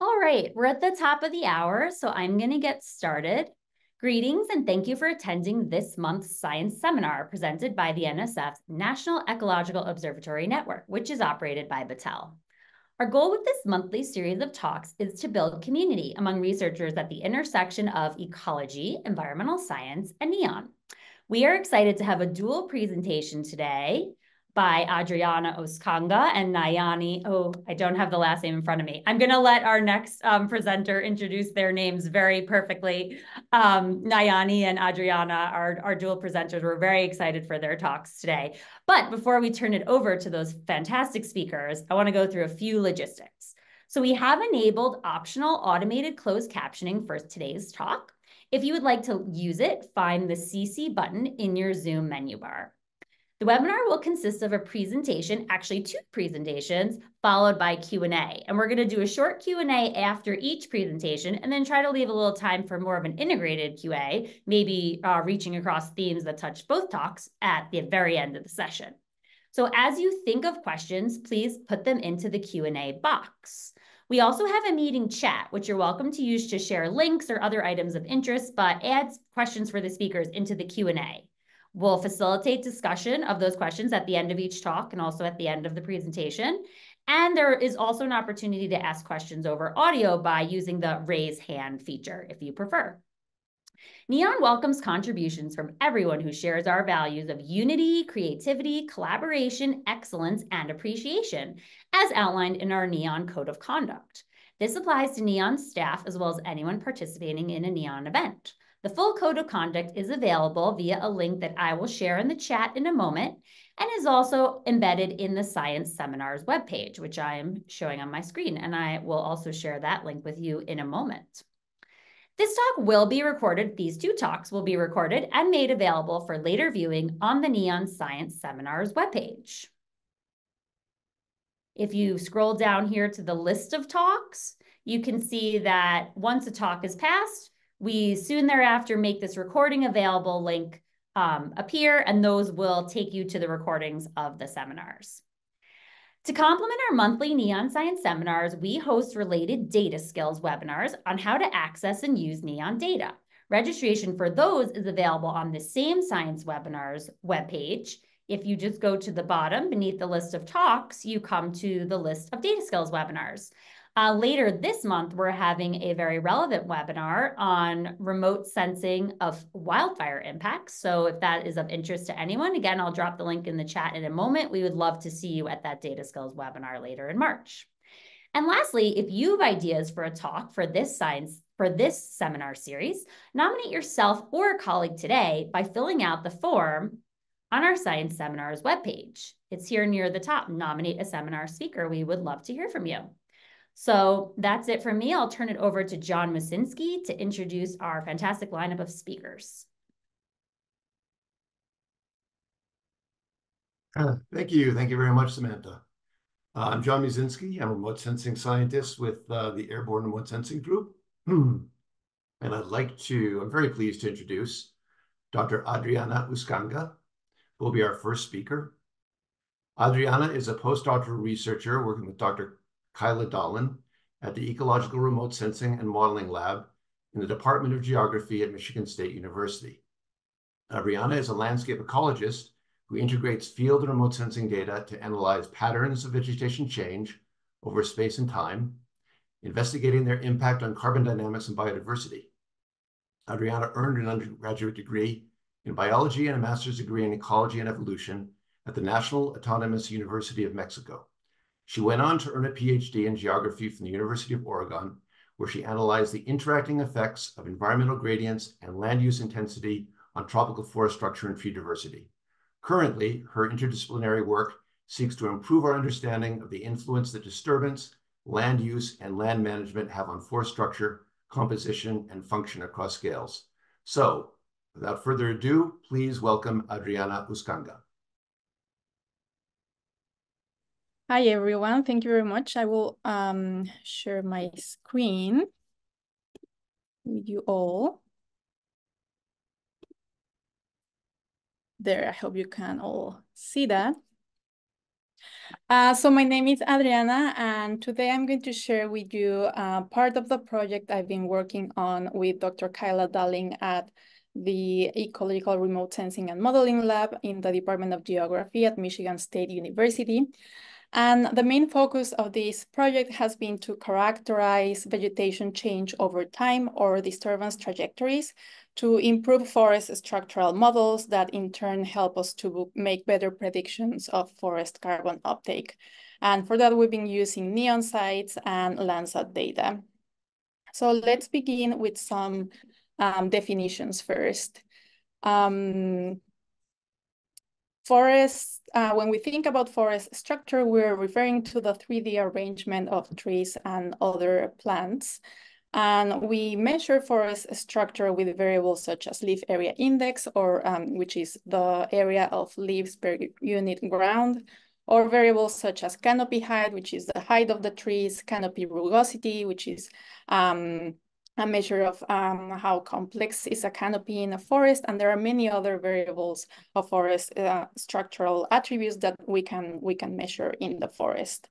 All right, we're at the top of the hour, so I'm going to get started. Greetings and thank you for attending this month's science seminar presented by the NSF's National Ecological Observatory Network, which is operated by Battelle. Our goal with this monthly series of talks is to build community among researchers at the intersection of ecology, environmental science, and NEON. We are excited to have a dual presentation today by Adriana Uscanga and Nayani. Oh, I don't have the last name in front of me. I'm going to let our next um, presenter introduce their names very perfectly. Um, Nayani and Adriana are our dual presenters. We're very excited for their talks today. But before we turn it over to those fantastic speakers, I want to go through a few logistics. So we have enabled optional automated closed captioning for today's talk. If you would like to use it, find the CC button in your Zoom menu bar. The webinar will consist of a presentation, actually two presentations, followed by Q&A. And we're going to do a short Q&A after each presentation and then try to leave a little time for more of an integrated QA, maybe uh, reaching across themes that touch both talks at the very end of the session. So as you think of questions, please put them into the Q&A box. We also have a meeting chat, which you're welcome to use to share links or other items of interest, but add questions for the speakers into the Q&A. We'll facilitate discussion of those questions at the end of each talk and also at the end of the presentation. And there is also an opportunity to ask questions over audio by using the raise hand feature if you prefer. NEON welcomes contributions from everyone who shares our values of unity, creativity, collaboration, excellence, and appreciation, as outlined in our NEON Code of Conduct. This applies to NEON staff as well as anyone participating in a NEON event. The full code of conduct is available via a link that I will share in the chat in a moment and is also embedded in the Science Seminars webpage, which I am showing on my screen. And I will also share that link with you in a moment. This talk will be recorded. These two talks will be recorded and made available for later viewing on the Neon Science Seminars webpage. If you scroll down here to the list of talks, you can see that once a talk is passed, we soon thereafter make this recording available link um, appear, and those will take you to the recordings of the seminars. To complement our monthly NEON Science seminars, we host related data skills webinars on how to access and use NEON data. Registration for those is available on the same science webinars webpage. If you just go to the bottom beneath the list of talks, you come to the list of data skills webinars. Uh, later this month, we're having a very relevant webinar on remote sensing of wildfire impacts. So if that is of interest to anyone, again, I'll drop the link in the chat in a moment. We would love to see you at that data skills webinar later in March. And lastly, if you have ideas for a talk for this science for this seminar series, nominate yourself or a colleague today by filling out the form on our Science Seminars webpage. It's here near the top, nominate a seminar speaker. We would love to hear from you. So that's it for me. I'll turn it over to John Musinsky to introduce our fantastic lineup of speakers. Uh, thank you. Thank you very much, Samantha. Uh, I'm John Musinsky. I'm a remote sensing scientist with uh, the Airborne Remote Sensing Group. and I'd like to, I'm very pleased to introduce Dr. Adriana Uscanga, who will be our first speaker. Adriana is a postdoctoral researcher working with Dr. Kyla Dahlin at the Ecological Remote Sensing and Modeling Lab in the Department of Geography at Michigan State University. Uh, Adriana is a landscape ecologist who integrates field and remote sensing data to analyze patterns of vegetation change over space and time, investigating their impact on carbon dynamics and biodiversity. Uh, Adriana earned an undergraduate degree in biology and a master's degree in ecology and evolution at the National Autonomous University of Mexico. She went on to earn a PhD in geography from the University of Oregon, where she analyzed the interacting effects of environmental gradients and land use intensity on tropical forest structure and tree diversity. Currently, her interdisciplinary work seeks to improve our understanding of the influence that disturbance, land use, and land management have on forest structure, composition, and function across scales. So, without further ado, please welcome Adriana Uscanga. Hi, everyone. Thank you very much. I will um, share my screen with you all. There, I hope you can all see that. Uh, so my name is Adriana, and today I'm going to share with you uh, part of the project I've been working on with Dr. Kyla Dahlin at the Ecological Remote Sensing and Modeling Lab in the Department of Geography at Michigan State University. And the main focus of this project has been to characterize vegetation change over time or disturbance trajectories to improve forest structural models that in turn help us to make better predictions of forest carbon uptake. And for that, we've been using NEON sites and Landsat data. So let's begin with some um, definitions first. Um, Forest, uh, when we think about forest structure, we're referring to the 3D arrangement of trees and other plants. And we measure forest structure with variables such as leaf area index, or um, which is the area of leaves per unit ground, or variables such as canopy height, which is the height of the trees, canopy rugosity, which is um, a measure of um, how complex is a canopy in a forest, and there are many other variables of forest uh, structural attributes that we can we can measure in the forest.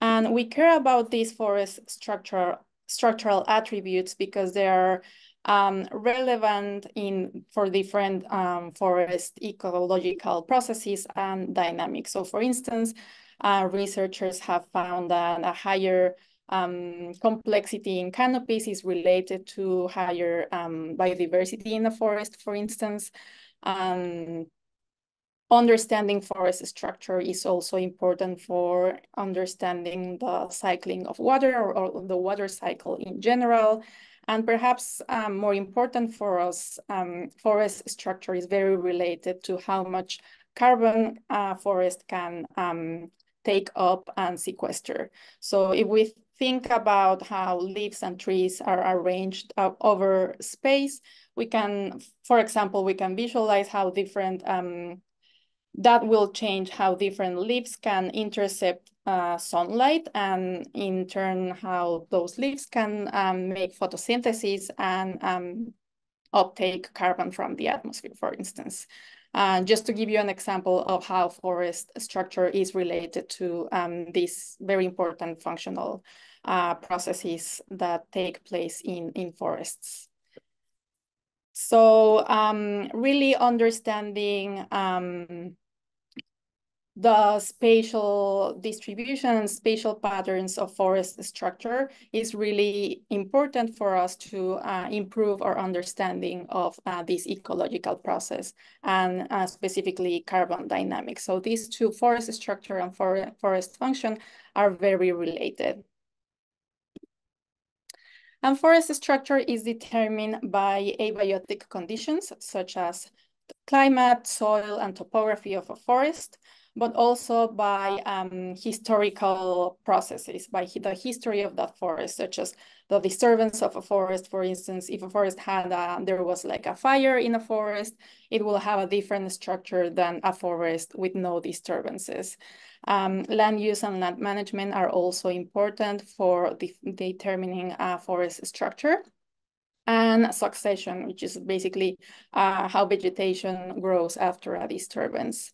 And we care about these forest structural structural attributes because they are um, relevant in for different um, forest ecological processes and dynamics. So for instance, uh, researchers have found that a higher um, complexity in canopies is related to higher um, biodiversity in the forest, for instance. Um, understanding forest structure is also important for understanding the cycling of water or, or the water cycle in general. And perhaps um, more important for us, um, forest structure is very related to how much carbon uh, forest can um, take up and sequester. So if we think about how leaves and trees are arranged over space, we can, for example, we can visualize how different, um, that will change how different leaves can intercept uh, sunlight and in turn how those leaves can um, make photosynthesis and um, uptake carbon from the atmosphere, for instance. Uh, just to give you an example of how forest structure is related to um, these very important functional uh, processes that take place in, in forests. So um, really understanding um, the spatial distribution spatial patterns of forest structure is really important for us to uh, improve our understanding of uh, this ecological process and uh, specifically carbon dynamics. So these two forest structure and for forest function are very related. And forest structure is determined by abiotic conditions such as climate, soil, and topography of a forest, but also by um, historical processes, by the history of that forest, such as the disturbance of a forest. For instance, if a forest had a, there was like a fire in a forest, it will have a different structure than a forest with no disturbances. Um, land use and land management are also important for de determining a forest structure and succession, which is basically uh, how vegetation grows after a disturbance.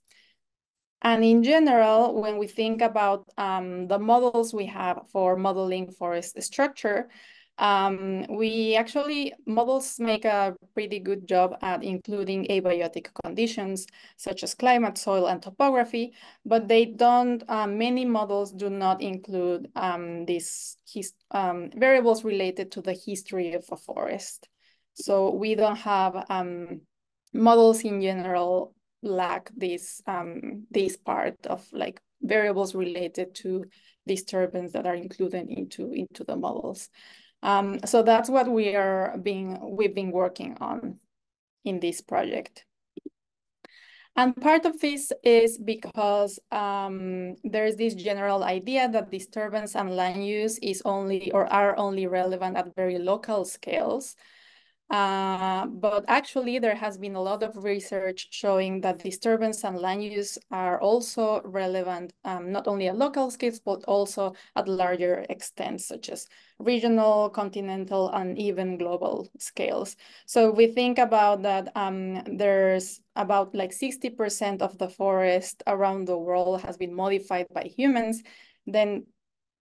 And in general, when we think about um, the models we have for modeling forest structure, um, we actually, models make a pretty good job at including abiotic conditions such as climate, soil, and topography, but they don't, um, many models do not include um, these um, variables related to the history of a forest. So we don't have um, models in general lack this um, this part of like variables related to disturbance that are included into into the models. Um, so that's what we are being we've been working on in this project. And part of this is because um, there's this general idea that disturbance and land use is only or are only relevant at very local scales. Uh, but actually, there has been a lot of research showing that disturbance and land use are also relevant, um, not only at local scales, but also at larger extents, such as regional, continental, and even global scales. So we think about that um, there's about like 60% of the forest around the world has been modified by humans, then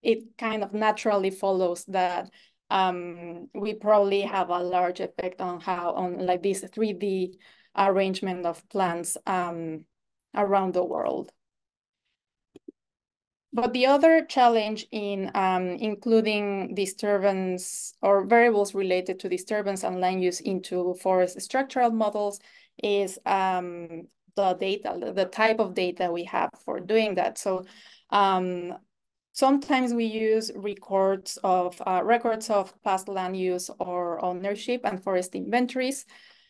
it kind of naturally follows that um, we probably have a large effect on how on like this 3D arrangement of plants um, around the world. But the other challenge in um, including disturbance or variables related to disturbance and land use into forest structural models is um, the data, the type of data we have for doing that. So um, Sometimes we use records of uh, records of past land use or ownership and forest inventories,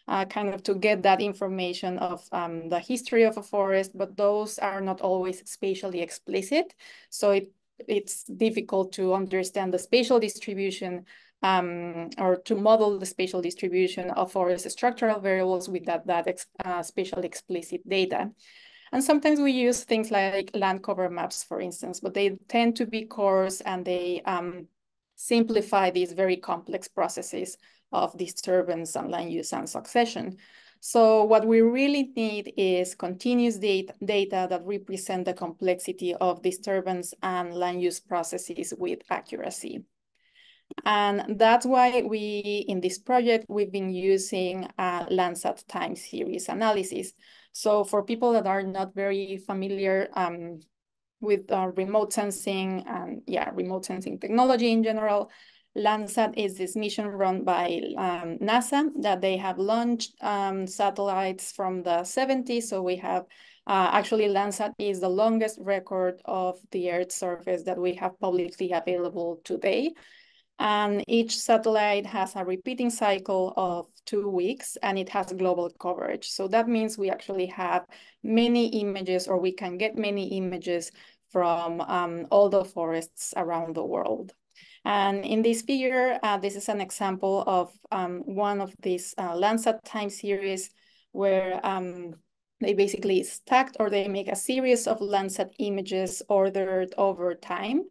uh, kind of to get that information of um, the history of a forest, but those are not always spatially explicit. So it, it's difficult to understand the spatial distribution um, or to model the spatial distribution of forest structural variables with that, that ex, uh, spatial explicit data. And sometimes we use things like land cover maps, for instance, but they tend to be coarse and they um, simplify these very complex processes of disturbance and land use and succession. So what we really need is continuous data, data that represent the complexity of disturbance and land use processes with accuracy. And that's why we, in this project, we've been using uh, Landsat time series analysis. So for people that are not very familiar um, with uh, remote sensing and yeah, remote sensing technology in general, Landsat is this mission run by um, NASA that they have launched um, satellites from the 70s. So we have uh, actually Landsat is the longest record of the Earth's surface that we have publicly available today. And each satellite has a repeating cycle of two weeks and it has global coverage. So that means we actually have many images or we can get many images from um, all the forests around the world. And in this figure, uh, this is an example of um, one of these uh, Landsat time series where um, they basically stacked or they make a series of Landsat images ordered over time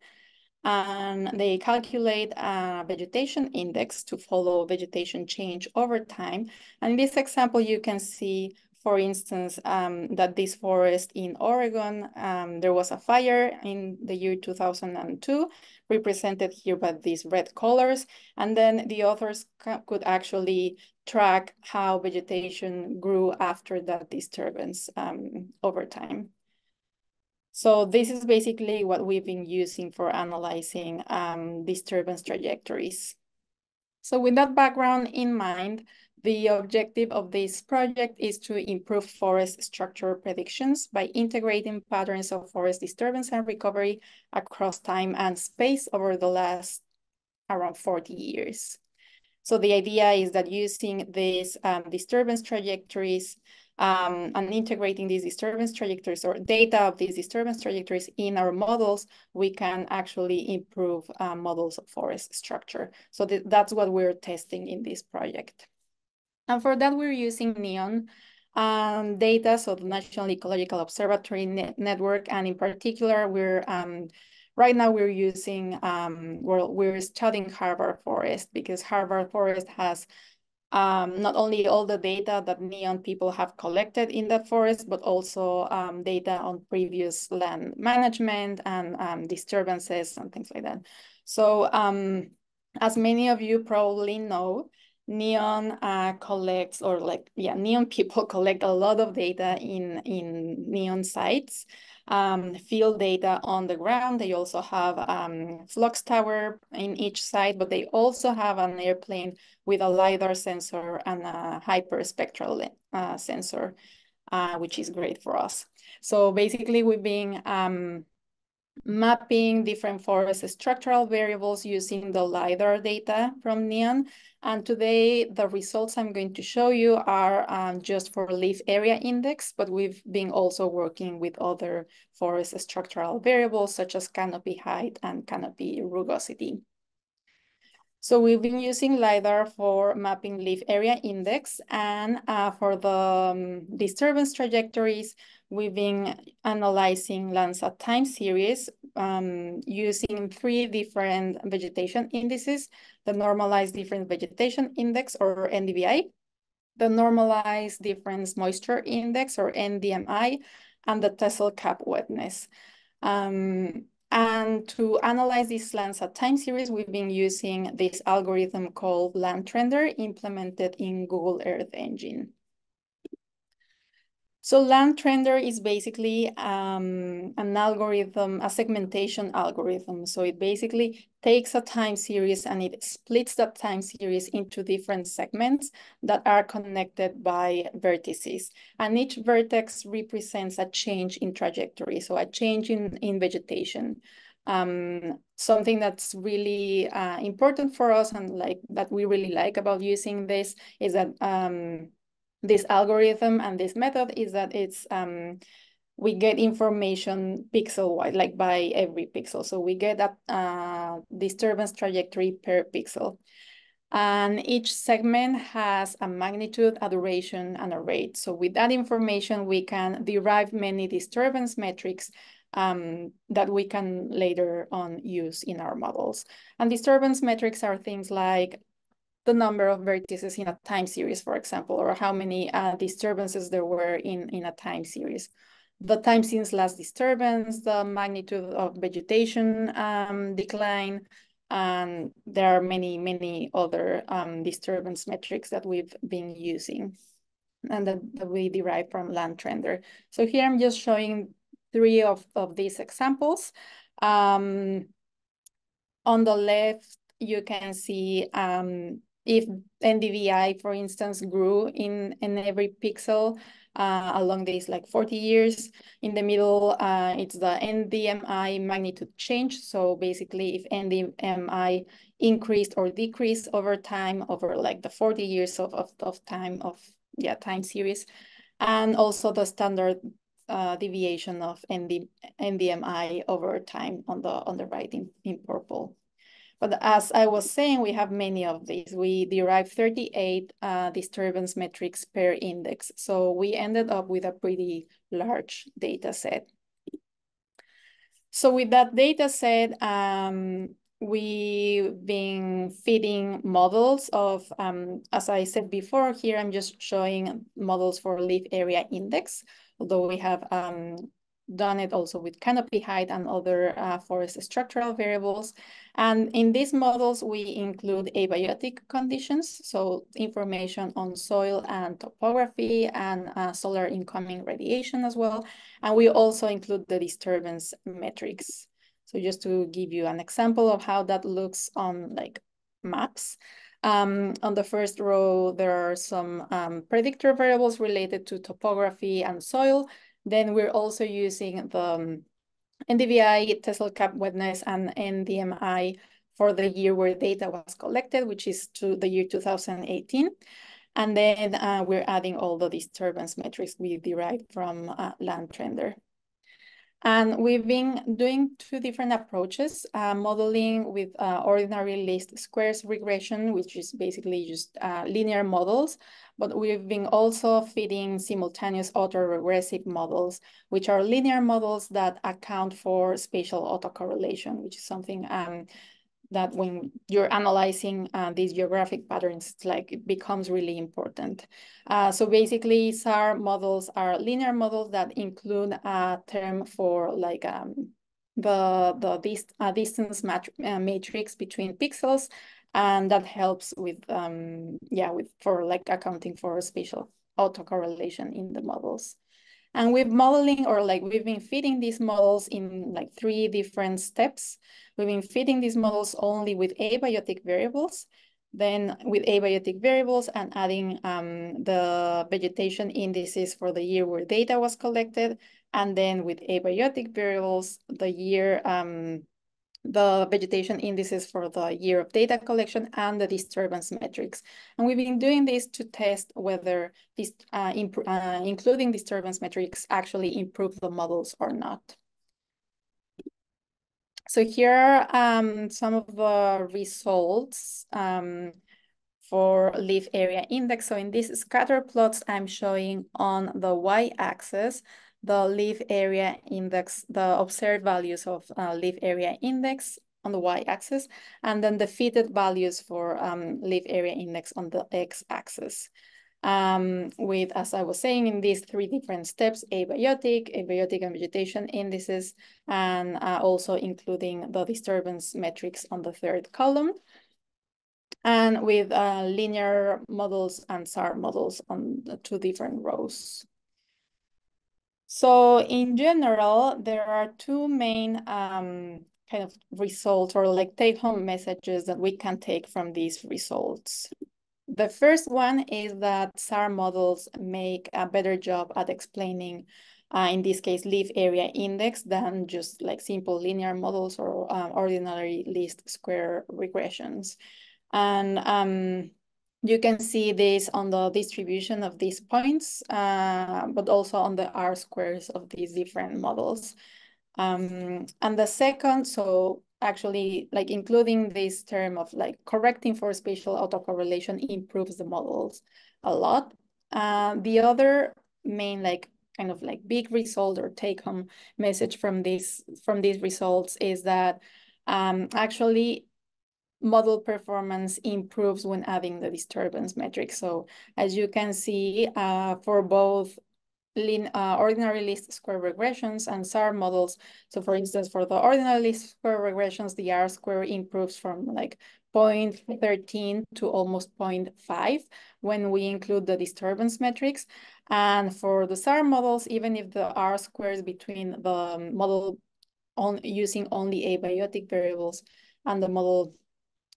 and they calculate a vegetation index to follow vegetation change over time. And in this example, you can see, for instance, um, that this forest in Oregon, um, there was a fire in the year 2002, represented here by these red colors. And then the authors could actually track how vegetation grew after that disturbance um, over time. So this is basically what we've been using for analyzing um, disturbance trajectories. So with that background in mind, the objective of this project is to improve forest structure predictions by integrating patterns of forest disturbance and recovery across time and space over the last around 40 years. So the idea is that using these um, disturbance trajectories um, and integrating these disturbance trajectories or data of these disturbance trajectories in our models, we can actually improve uh, models of forest structure. So th that's what we're testing in this project. And for that, we're using NEON um, data, so the National Ecological Observatory net Network, and in particular, we're um, right now we're using, um, we're studying Harvard Forest because Harvard Forest has um, not only all the data that NEON people have collected in that forest, but also um, data on previous land management and um, disturbances and things like that. So um, as many of you probably know, NEON uh, collects or like, yeah, NEON people collect a lot of data in, in NEON sites um, field data on the ground. They also have um, flux tower in each site, but they also have an airplane with a LiDAR sensor and a hyperspectral uh, sensor, uh, which is great for us. So basically we've been um, mapping different forest structural variables using the LiDAR data from NEON. And today, the results I'm going to show you are um, just for leaf area index, but we've been also working with other forest structural variables such as canopy height and canopy rugosity. So we've been using LiDAR for mapping leaf area index and uh, for the um, disturbance trajectories, we've been analyzing Landsat time series um, using three different vegetation indices, the normalized difference vegetation index or NDVI, the normalized difference moisture index or NDMI, and the Tasseled cap wetness. Um, and to analyze this Landsat time series, we've been using this algorithm called LandTrendr implemented in Google Earth Engine. So LandTrendr is basically um, an algorithm, a segmentation algorithm. So it basically takes a time series and it splits that time series into different segments that are connected by vertices. And each vertex represents a change in trajectory, so a change in, in vegetation. Um, something that's really uh, important for us and like that we really like about using this is that um, this algorithm and this method is that it's um, we get information pixel wide, like by every pixel. So we get a uh, disturbance trajectory per pixel. And each segment has a magnitude, a duration, and a rate. So with that information, we can derive many disturbance metrics um, that we can later on use in our models. And disturbance metrics are things like the number of vertices in a time series, for example, or how many uh, disturbances there were in, in a time series. The time since last disturbance, the magnitude of vegetation um, decline, and there are many, many other um, disturbance metrics that we've been using and that, that we derive from LandTrendr. So here I'm just showing three of, of these examples. Um, on the left, you can see um, if NDVI, for instance, grew in, in every pixel uh, along these like 40 years. In the middle, uh, it's the NDMI magnitude change. So basically, if NDMI increased or decreased over time, over like the 40 years of, of, of time of yeah time series, and also the standard uh, deviation of ND, NDMI over time on the on the right in, in purple. But as I was saying, we have many of these. We derived 38 uh, disturbance metrics per index. So we ended up with a pretty large data set. So with that data set, um, we've been feeding models of, um, as I said before, here I'm just showing models for leaf area index, although we have um, done it also with canopy height and other uh, forest structural variables. And in these models, we include abiotic conditions, so information on soil and topography and uh, solar incoming radiation as well. And we also include the disturbance metrics. So just to give you an example of how that looks on like maps. Um, on the first row, there are some um, predictor variables related to topography and soil. Then we're also using the um, NDVI, Tasseled cap wetness, and NDMI for the year where data was collected, which is to the year 2018. And then uh, we're adding all the disturbance metrics we derived from uh, LandTrendr. And we've been doing two different approaches, uh, modeling with uh, ordinary least squares regression, which is basically just uh, linear models, but we've been also feeding simultaneous autoregressive models, which are linear models that account for spatial autocorrelation, which is something um, that when you're analyzing uh, these geographic patterns, like it becomes really important. Uh, so basically SAR models are linear models that include a term for like um, the, the dist uh, distance mat matrix between pixels and that helps with um yeah with for like accounting for spatial autocorrelation in the models and we've modeling or like we've been feeding these models in like three different steps. We've been feeding these models only with abiotic variables, then with abiotic variables and adding um, the vegetation indices for the year where data was collected, and then with abiotic variables, the year um, the vegetation indices for the year of data collection and the disturbance metrics. And we've been doing this to test whether this, uh, uh, including disturbance metrics actually improve the models or not. So here are um, some of the results um, for leaf area index. So in these scatter plots, I'm showing on the y-axis the leaf area index, the observed values of uh, leaf area index on the y-axis, and then the fitted values for um, leaf area index on the x-axis. Um, with, as I was saying, in these three different steps, abiotic, abiotic and vegetation indices, and uh, also including the disturbance metrics on the third column and with uh, linear models and SAR models on the two different rows. So in general, there are two main um, kind of results or like take home messages that we can take from these results. The first one is that SAR models make a better job at explaining, uh, in this case, leaf area index than just like simple linear models or uh, ordinary least square regressions. And um, you can see this on the distribution of these points, uh, but also on the R squares of these different models. Um, and the second, so actually like including this term of like correcting for spatial autocorrelation improves the models a lot. Uh, the other main like kind of like big result or take home message from this from these results is that um, actually model performance improves when adding the disturbance metric. So as you can see, uh, for both lin uh, ordinary least square regressions and SAR models. So for instance, for the ordinary least square regressions, the R square improves from like 0.13 to almost 0.5 when we include the disturbance metrics. And for the SAR models, even if the R squares between the model on using only abiotic variables and the model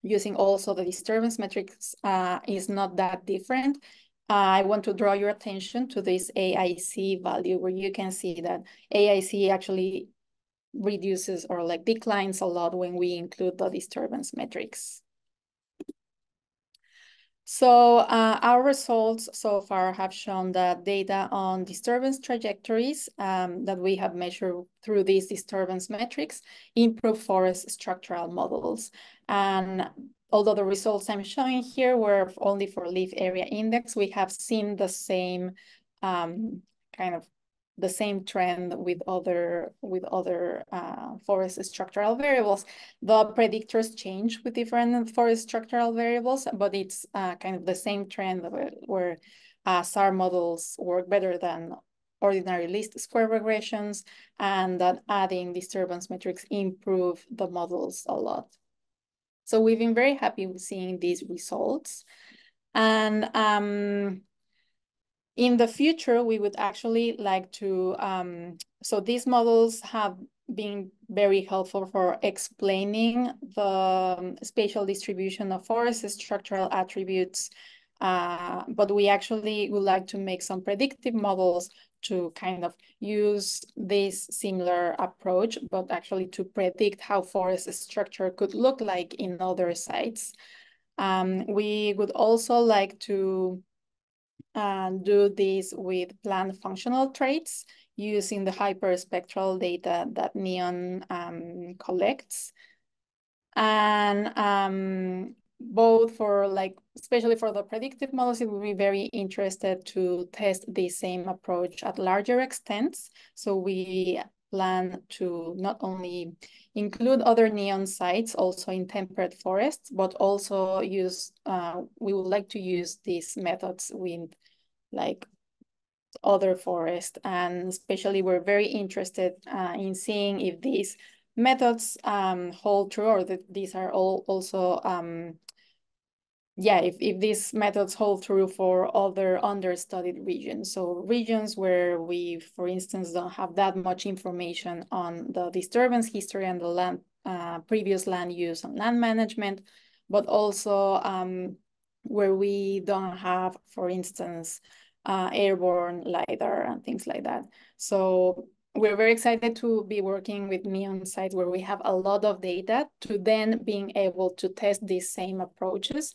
using also the disturbance metrics uh, is not that different. I want to draw your attention to this AIC value where you can see that AIC actually reduces or like declines a lot when we include the disturbance metrics. So uh, our results so far have shown that data on disturbance trajectories um, that we have measured through these disturbance metrics improve forest structural models. And although the results I'm showing here were only for leaf area index, we have seen the same um, kind of the same trend with other with other uh, forest structural variables. The predictors change with different forest structural variables, but it's uh, kind of the same trend where, where uh, SAR models work better than ordinary least square regressions, and that adding disturbance metrics improve the models a lot. So we've been very happy with seeing these results. And um, in the future, we would actually like to, um, so these models have been very helpful for explaining the um, spatial distribution of forest structural attributes, uh, but we actually would like to make some predictive models to kind of use this similar approach, but actually to predict how forest structure could look like in other sites. Um, we would also like to and do this with plant functional traits using the hyperspectral data that NEON um, collects. And um, both for like, especially for the predictive models, it would be very interested to test the same approach at larger extents. So we plan to not only include other neon sites also in temperate forests, but also use, uh, we would like to use these methods with like other forests. And especially we're very interested uh, in seeing if these methods um, hold true or that these are all also um, yeah, if, if these methods hold true for other understudied regions. So regions where we, for instance, don't have that much information on the disturbance history and the land uh, previous land use and land management, but also um, where we don't have, for instance, uh, airborne LiDAR and things like that. So we're very excited to be working with NEON sites where we have a lot of data to then being able to test these same approaches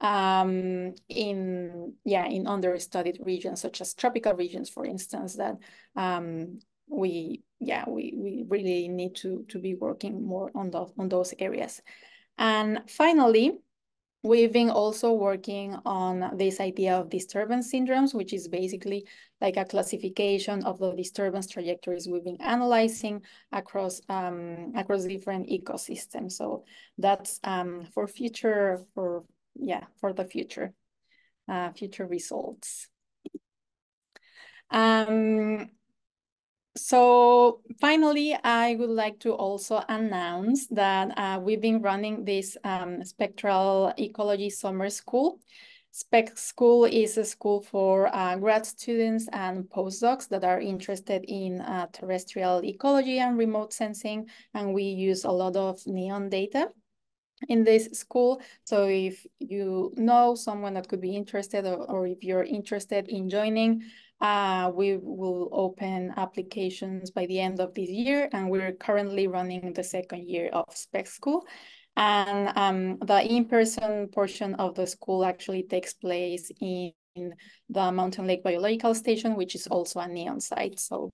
um, in yeah in understudied regions such as tropical regions, for instance, that um, we yeah we we really need to to be working more on those on those areas and finally we've been also working on this idea of disturbance syndromes which is basically like a classification of the disturbance trajectories we've been analyzing across um across different ecosystems. So that's um for future for yeah for the future uh future results. Um so finally, I would like to also announce that uh, we've been running this um, Spectral Ecology Summer School. Spec School is a school for uh, grad students and postdocs that are interested in uh, terrestrial ecology and remote sensing, and we use a lot of NEON data in this school. So if you know someone that could be interested or, or if you're interested in joining, uh, we will open applications by the end of this year, and we're currently running the second year of Spec School. And um, the in-person portion of the school actually takes place in the Mountain Lake Biological Station, which is also a NEON site. So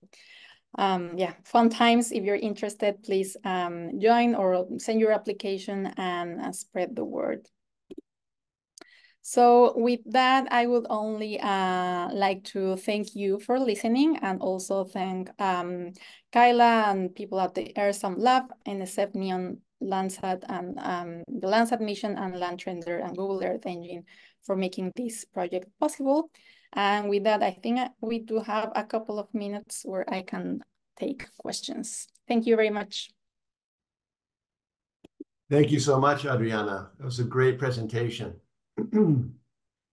um, yeah, fun times. If you're interested, please um, join or send your application and uh, spread the word. So with that, I would only uh, like to thank you for listening and also thank um, Kyla and people at the ERSAM Lab, NSF Neon Landsat and um, the Landsat mission and Land LandTrendr and Google Earth Engine for making this project possible. And with that, I think we do have a couple of minutes where I can take questions. Thank you very much. Thank you so much, Adriana. That was a great presentation.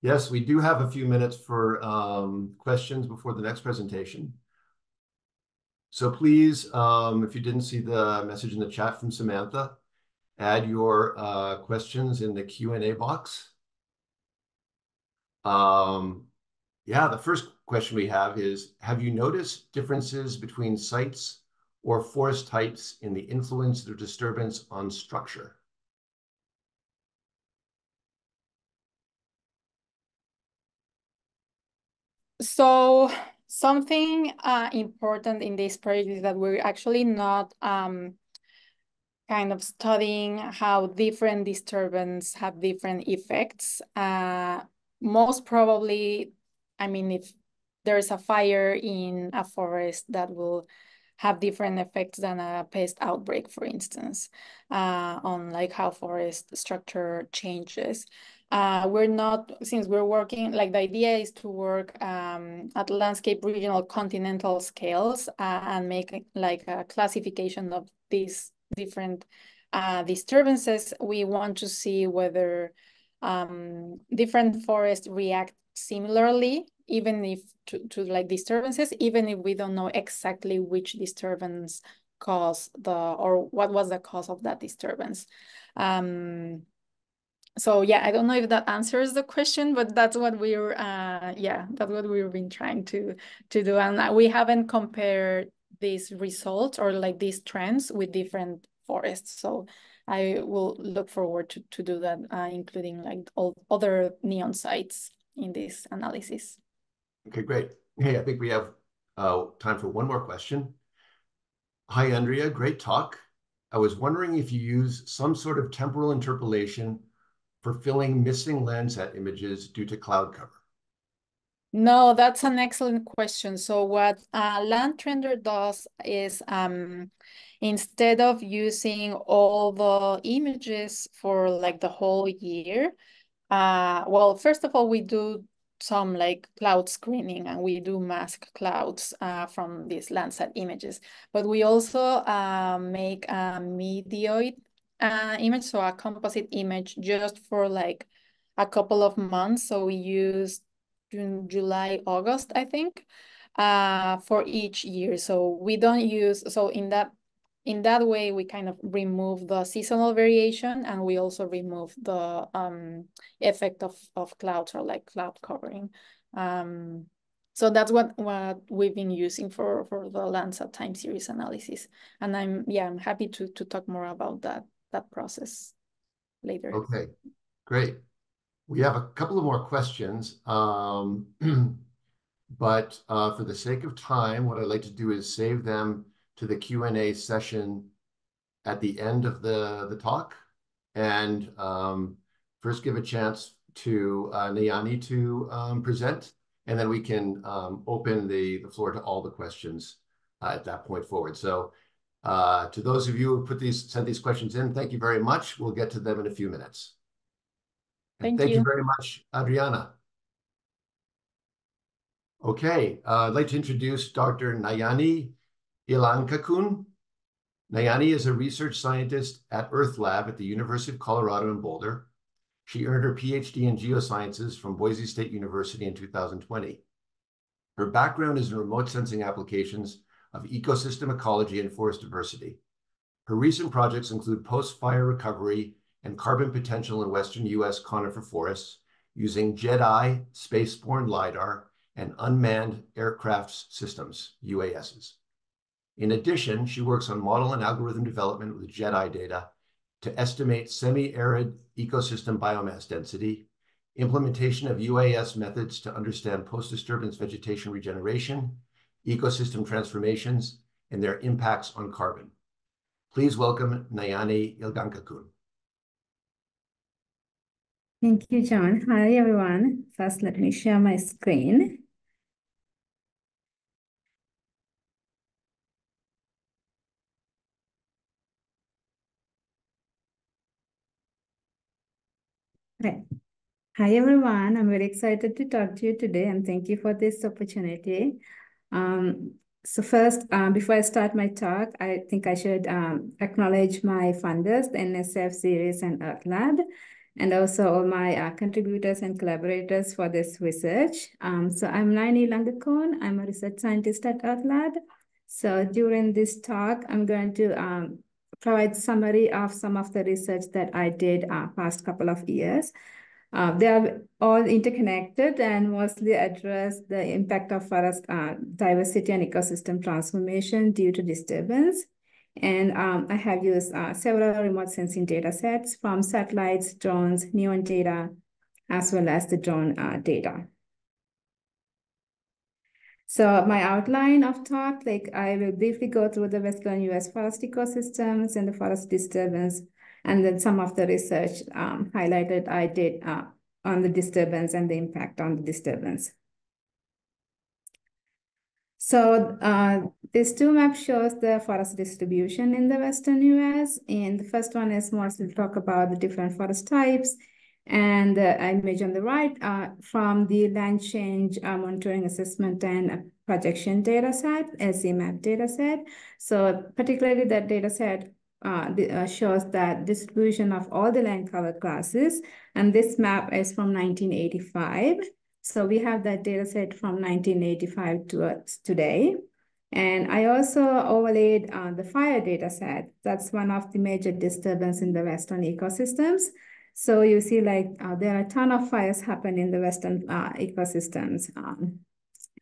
Yes, we do have a few minutes for um, questions before the next presentation. So please, um, if you didn't see the message in the chat from Samantha, add your uh, questions in the Q&A box. Um, yeah, the first question we have is, have you noticed differences between sites or forest types in the influence of disturbance on structure? So something uh, important in this project is that we're actually not um, kind of studying how different disturbance have different effects. Uh, most probably, I mean, if there's a fire in a forest that will have different effects than a pest outbreak, for instance, uh, on like how forest structure changes. Uh, we're not, since we're working, like the idea is to work um, at landscape regional continental scales uh, and make like a classification of these different uh, disturbances. We want to see whether um, different forests react similarly, even if to, to like disturbances, even if we don't know exactly which disturbance caused the, or what was the cause of that disturbance. Um, so yeah, I don't know if that answers the question, but that's what we're uh yeah, that's what we've been trying to to do. And uh, we haven't compared these results or like these trends with different forests. So I will look forward to, to do that, uh, including like all other neon sites in this analysis. Okay, great. Hey, I think we have uh, time for one more question. Hi, Andrea, great talk. I was wondering if you use some sort of temporal interpolation for filling missing Landsat images due to cloud cover? No, that's an excellent question. So what uh, does is um, instead of using all the images for like the whole year, uh, well, first of all, we do some like cloud screening and we do mask clouds uh, from these Landsat images, but we also uh, make a medoid uh, image, so a composite image just for like a couple of months. So we use June, July, August, I think, uh, for each year. So we don't use, so in that in that way, we kind of remove the seasonal variation and we also remove the um, effect of, of clouds or like cloud covering. Um, so that's what, what we've been using for, for the Landsat time series analysis. And I'm, yeah, I'm happy to, to talk more about that that process later. Okay, great. We have a couple of more questions. Um, but uh, for the sake of time, what I'd like to do is save them to the Q&A session at the end of the, the talk. And um, first give a chance to uh, Nayani to um, present, and then we can um, open the, the floor to all the questions uh, at that point forward. So uh, to those of you who put these sent these questions in, thank you very much. We'll get to them in a few minutes. Thank thank you. you very much, Adriana. Okay, uh, I'd like to introduce Dr. Nayani Ilangakoon. Nayani is a research scientist at Earth Lab at the University of Colorado in Boulder. She earned her PhD in geosciences from Boise State University in 2020. Her background is in remote sensing applications of ecosystem ecology and forest diversity. Her recent projects include post-fire recovery and carbon potential in Western US conifer forests using GEDI spaceborne LiDAR and unmanned aircraft systems, UASs. In addition, she works on model and algorithm development with GEDI data to estimate semi-arid ecosystem biomass density, implementation of UAS methods to understand post-disturbance vegetation regeneration, ecosystem transformations, and their impacts on carbon. Please welcome Nayani Ilangakoon. Thank you, John. Hi, everyone. First, let me share my screen. Okay. Hi, everyone. I'm very excited to talk to you today, and thank you for this opportunity. Um, so first, um, before I start my talk, I think I should um, acknowledge my funders, the NSF CIRES and Earth Lab, and also all my uh, contributors and collaborators for this research. Um, so I'm Nayani Ilangakoon. I'm a research scientist at Earth Lab. So during this talk, I'm going to um, provide summary of some of the research that I did uh, past couple of years. Uh, they are all interconnected and mostly address the impact of forest uh, diversity and ecosystem transformation due to disturbance. And um, I have used uh, several remote sensing data sets from satellites, drones, NEON data, as well as the drone uh, data. So my outline of talk, like I will briefly go through the Western US forest ecosystems and the forest disturbance and then some of the research um, highlighted I did uh, on the disturbance and the impact on the disturbance. So uh, this two map shows the forest distribution in the Western US. And the first one is mostly talk about the different forest types. And the image on the right uh, from the land change uh, monitoring assessment and projection data set, LCMAP data set. So particularly that data set uh, the, uh, shows that distribution of all the land cover classes. And this map is from 1985. So we have that data set from 1985 to uh, today. And I also overlaid uh, the fire data set. That's one of the major disturbance in the Western ecosystems. So you see like uh, there are a ton of fires happen in the Western uh, ecosystems, um,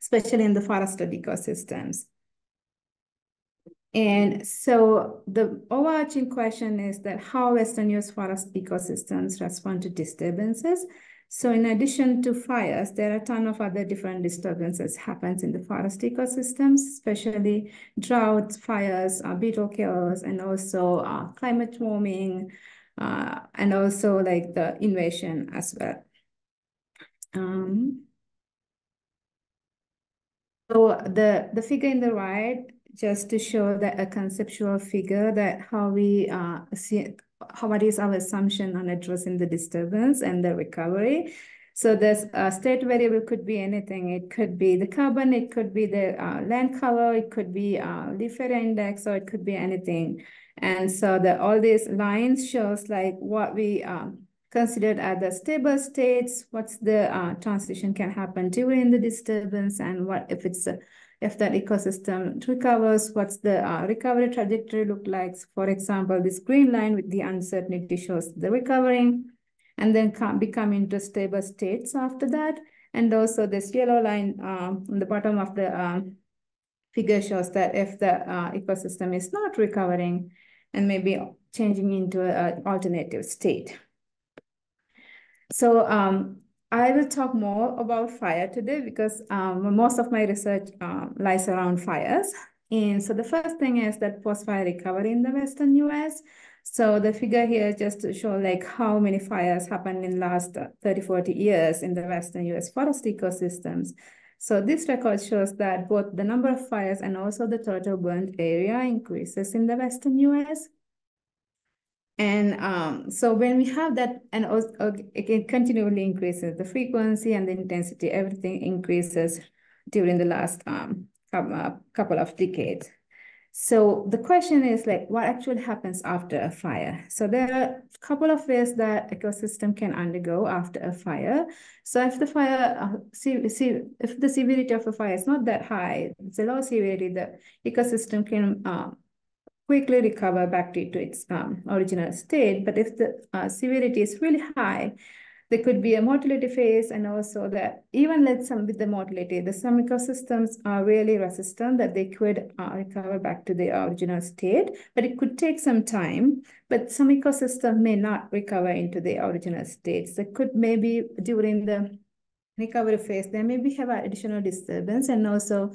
especially in the forested ecosystems. And so the overarching question is that how Western US forest ecosystems respond to disturbances. So in addition to fires, there are a ton of other different disturbances happens in the forest ecosystems, especially droughts, fires, uh, beetle kills, and also uh, climate warming, uh, and also like the invasion as well. Um, so the, the figure in the right just to show that a conceptual figure that how we uh, see how what is our assumption on addressing the disturbance and the recovery. So this uh, state variable could be anything. It could be the carbon, it could be the uh, land color, it could be uh, area index, or it could be anything. And so the all these lines shows like what we um, considered as the stable states, what's the uh, transition can happen during the disturbance, and what if it's if that ecosystem recovers, what's the uh, recovery trajectory look like? For example, this green line with the uncertainty shows the recovering and then come, become into stable states after that. And also this yellow line um, on the bottom of the um, figure shows that if the uh, ecosystem is not recovering and maybe changing into an alternative state. So um, I will talk more about fire today because um, most of my research um, lies around fires. And so the first thing is that post-fire recovery in the Western US. So the figure here just to show like how many fires happened in last 30, 40 years in the Western US forest ecosystems. So this record shows that both the number of fires and also the total burned area increases in the Western US. And um, so when we have that, and it continually increases the frequency and the intensity, everything increases during the last um, couple of decades. So the question is like, what actually happens after a fire? So there are a couple of ways that ecosystem can undergo after a fire. So if the fire, uh, see, see, if the severity of a fire is not that high, it's a low severity, the ecosystem can uh, quickly recover back to, to its um, original state. But if the uh, severity is really high, there could be a motility phase and also that even let some with the motility, the some ecosystems are really resistant that they could uh, recover back to the original state, but it could take some time, but some ecosystem may not recover into the original state. So it could maybe during the recovery phase, there may be have additional disturbance and also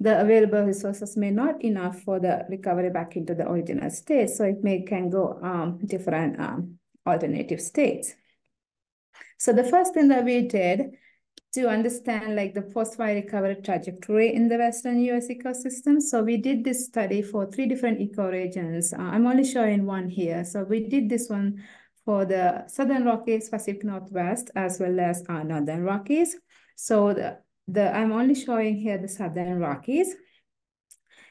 the available resources may not enough for the recovery back into the original state. So it may can go um, different um, alternative states. So the first thing that we did to understand like the post-fire recovery trajectory in the Western US ecosystem. So we did this study for three different ecoregions. Uh, I'm only showing one here. So we did this one for the Southern Rockies, Pacific Northwest, as well as uh, Northern Rockies. So the, the I'm only showing here the Southern Rockies.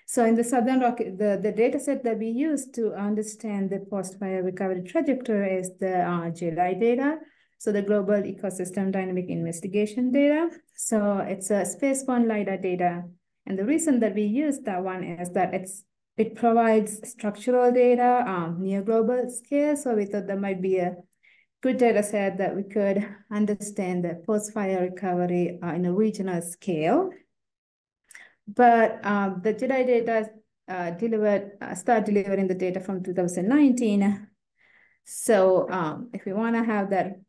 So in the Southern Rocky, the, the data set that we use to understand the post-fire recovery trajectory is the uh, GEDI data. So the Global Ecosystem Dynamic Investigation data. So it's a spaceborne LiDAR data. And the reason that we use that one is that it's it provides structural data um, near global scale. So we thought that might be a good data set that we could understand the post-fire recovery uh, in a regional scale. But um, the GEDI data uh, delivered, uh, start delivering the data from 2019. So um, if we want to have that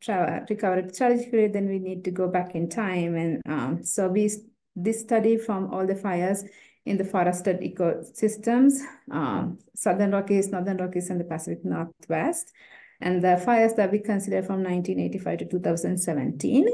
recovery trajectory, then we need to go back in time. And um, so we this study from all the fires in the forested ecosystems, um, Southern Rockies, Northern Rockies, and the Pacific Northwest. And the fires that we consider from 1985 to 2017.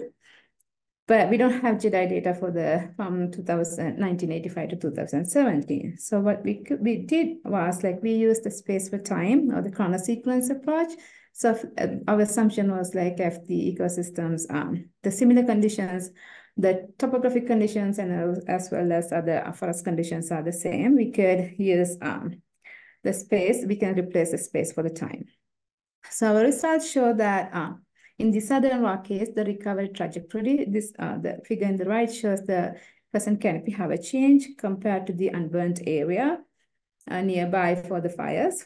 But we don't have GEDI data for the from 2000, 1985 to 2017. So what we could, we did was like we used the space for time or the chronosequence approach. So if, uh, our assumption was like if the ecosystems, um, the similar conditions, the topographic conditions and as well as other forest conditions are the same, we could use um, the space, we can replace the space for the time. So our results show that uh, in the Southern Rockies, the recovery trajectory, this uh, the figure in the right shows the crescent canopy have a change compared to the unburnt area uh, nearby for the fires.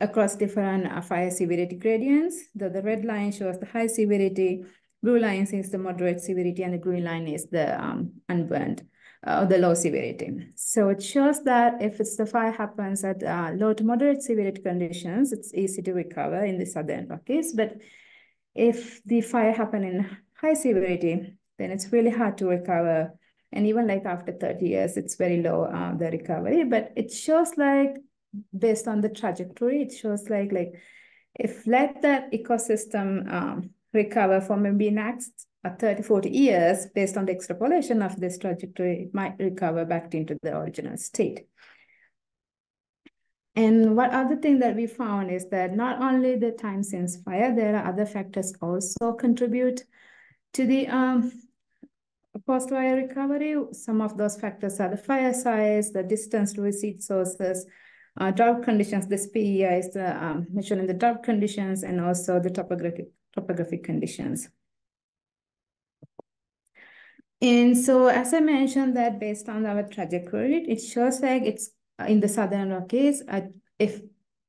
Across different uh, fire severity gradients, the, the red line shows the high severity, blue line is the moderate severity, and the green line is the um, unburned uh, the low severity. So it shows that if it's the fire happens at uh, low to moderate severity conditions, it's easy to recover in the Southern Rockies. But if the fire happen in high severity, then it's really hard to recover. And even like after 30 years, it's very low, uh, the recovery, but it shows like, based on the trajectory, it shows like, like if let that ecosystem um, recover for maybe next uh, 30, 40 years, based on the extrapolation of this trajectory, it might recover back into the original state. And what other thing that we found is that not only the time since fire, there are other factors also contribute to the um, post-fire recovery. Some of those factors are the fire size, the distance to receipt sources, uh, drought conditions, the PEI is the, um, in the drought conditions, and also the topographic, topographic conditions. And so as I mentioned that based on our trajectory, it shows like it's in the Southern Rockies, uh, if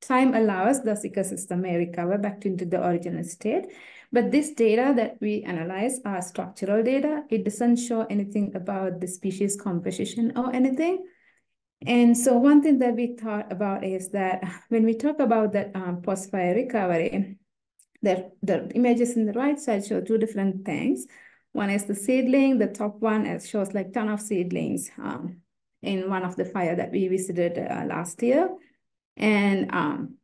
time allows, the ecosystem may recover back into the original state. But this data that we analyze are structural data. It doesn't show anything about the species composition or anything. And so one thing that we thought about is that when we talk about that um, post-fire recovery, the, the images in the right side show two different things. One is the seedling, the top one is, shows like ton of seedlings um, in one of the fire that we visited uh, last year. And um,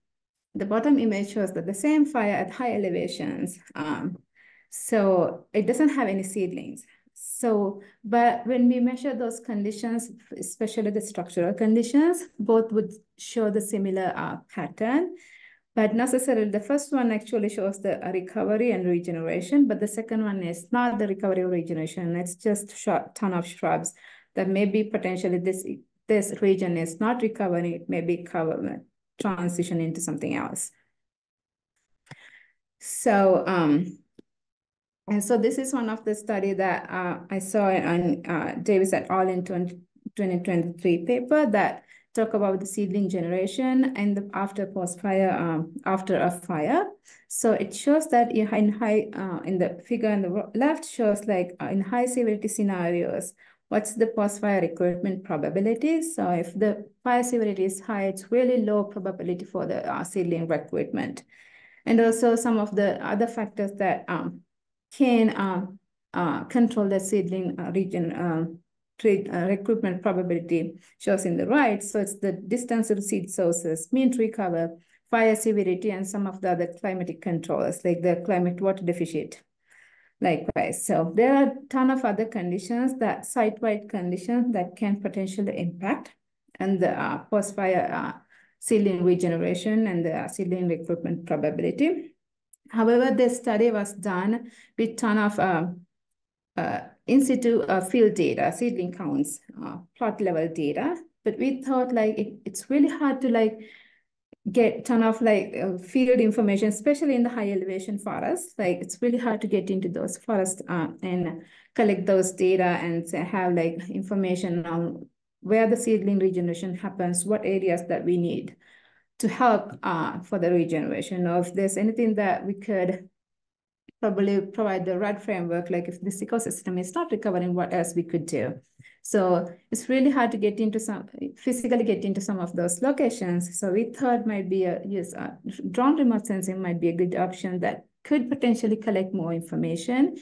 the bottom image shows that the same fire at high elevations. Um, so it doesn't have any seedlings. So, but when we measure those conditions, especially the structural conditions, both would show the similar uh, pattern. But necessarily, the first one actually shows the recovery and regeneration, but the second one is not the recovery or regeneration. It's just a ton of shrubs that maybe potentially this this region is not recovering, it may be covered, transition into something else. So, um, and so this is one of the study that uh, I saw on uh, Davis et al. in 20, 2023 paper that talk about the seedling generation and the after post fire um, after a fire. So it shows that in high uh, in the figure on the left shows like uh, in high severity scenarios what's the post fire recruitment probability? So if the fire severity is high it's really low probability for the uh, seedling recruitment. And also some of the other factors that um, can um, uh, control the seedling uh, region um, trade uh, recruitment probability shows in the right. So it's the distance to seed sources, mean tree cover, fire severity, and some of the other climatic controls like the climate water deficit. Likewise, so there are a ton of other conditions that site-wide conditions that can potentially impact and the uh, post-fire uh, regeneration and the uh, seedling recruitment probability. However, this study was done with ton of uh, uh, in situ uh, field data, seedling counts, uh, plot level data. But we thought like it, it's really hard to like get ton of like uh, field information, especially in the high elevation forests. Like it's really hard to get into those forests uh, and collect those data and have like information on where the seedling regeneration happens, what areas that we need to help uh, for the regeneration, or if there's anything that we could probably provide the right framework, like if this ecosystem is not recovering, what else we could do. So it's really hard to get into some, physically get into some of those locations. So we thought might be a, yes, uh, drone remote sensing might be a good option that could potentially collect more information